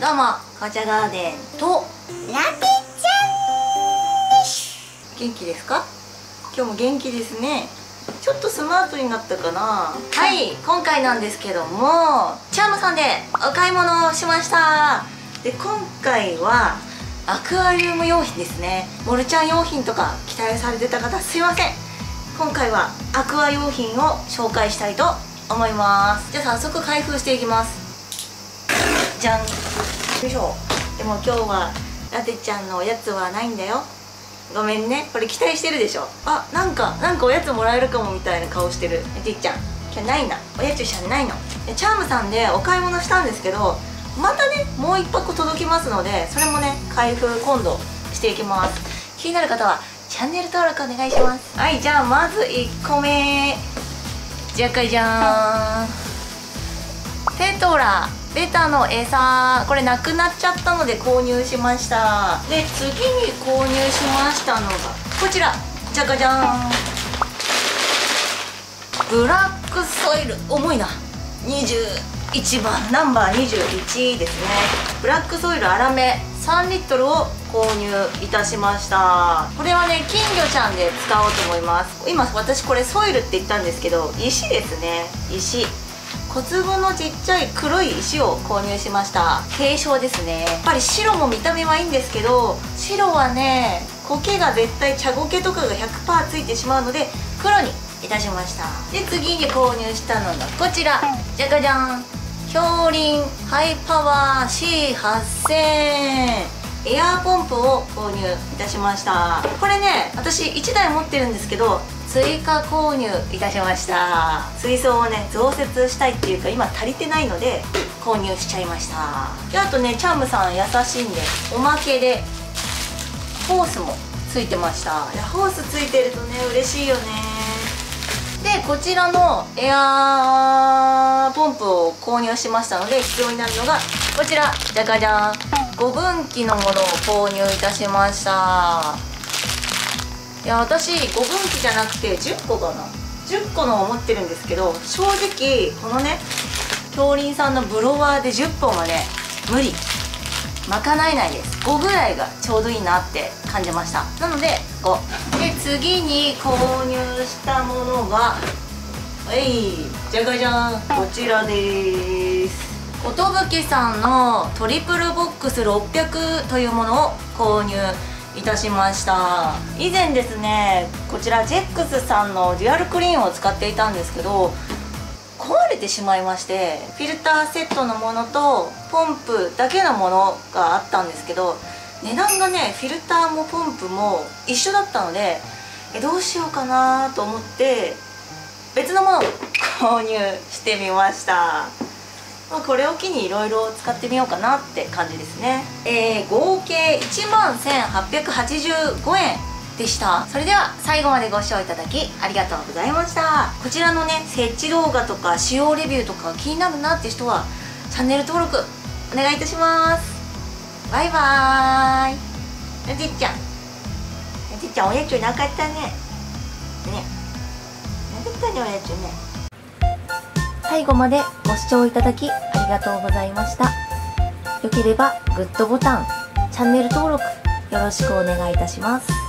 どうも紅茶ガーデンと。ラテちゃん元気ですか？今日も元気ですね。ちょっとスマートになったかな？はい今回なんですけどもチャームさんでお買い物をしました。で今回はアクアリウム用品ですね。モルちゃん用品とか期待されてた方すいません。今回はアクア用品を紹介したいと思います。じゃあ早速開封していきますじゃん。よいしょ。でも今日はラテちゃんのおやつはないんだよ。ごめんね。これ期待してるでしょ。あなんかなんかおやつもらえるかもみたいな顔してる。ラテちゃん。今日ないな。おやつじゃないの。チャームさんでお買い物したんですけどまたねもう一箱届きますのでそれもね開封今度していきます。気になる方はチャンネル登録お願いします。はいじゃあまず1個目。じゃかじゃーん。トラベタの餌これなくなっちゃったので購入しました。で次に購入しましたのがこちら。じゃかじゃーん。ブラックソイル。重いな。21番ナンバー21ですね。ブラックソイル粗め。3リットルを購入いたしました。これはね金魚ちゃんで使おうと思います。今私これソイルって言ったんですけど石ですね。石。小粒のちっちゃい黒い石を購入しました。軽症ですね。やっぱり白も見た目はいいんですけど白はね苔が絶対茶苔とかが100%ついてしまうので黒にいたしました。で次に購入したのがこちら。じゃかじゃん氷輪ハイパワー C8000 エアーポンプを購入いたしました。これね私1台持ってるんですけど追加購入いたしました。水槽をね増設したいっていうか今足りてないので購入しちゃいました。であとねチャームさん優しいんでおまけでホースもついてました。いやホースついてるとね嬉しいよね。でこちらのエアーポンプを購入しましたので必要になるのがこちら。じゃかじゃん。5分機のものを購入いたしました。いや私5分機じゃなくて10個かな。10個のを持ってるんですけど正直このね恐林さんのブロワーで10本はね無理。賄えないです。5ぐらいがちょうどいいなって感じました。なので5で次に購入したものがはいじゃがじゃん。こちらです。寿さんのトリプルボックス600というものを購入。いたしました。以前ですねこちらジェックスさんのデュアルクリーンを使っていたんですけど壊れてしまいましてフィルターセットのものとポンプだけのものがあったんですけど値段がねフィルターもポンプも一緒だったのでえどうしようかなと思って別のものを購入してみました。まあ、これを機にいろいろ使ってみようかなって感じですね、えー、合計1万1885円でした。それでは最後までご視聴いただきありがとうございました。こちらのね設置動画とか使用レビューとか気になるなって人はチャンネル登録お願いいたします。バイバーイ。なじっちゃん。なじっちゃんおやつなかったね。ね。なかったねおやつね。最後までご視聴いただきありがとうございました。よければグッドボタン、チャンネル登録よろしくお願いいたします。